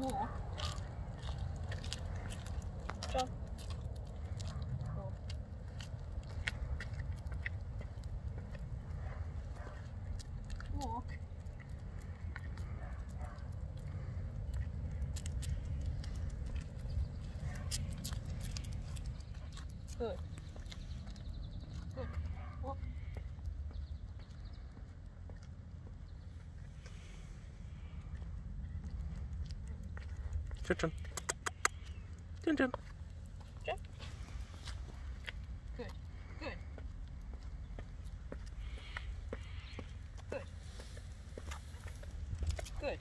Jump. Walk. Good. Walk. Chun. Chun chun. Jump. Good. Good. Good. Good.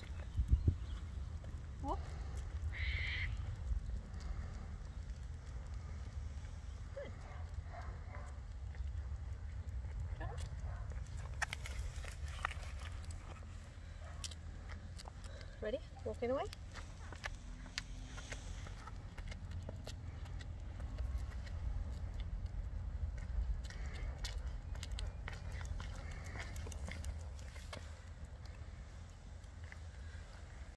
Ready? Walking away.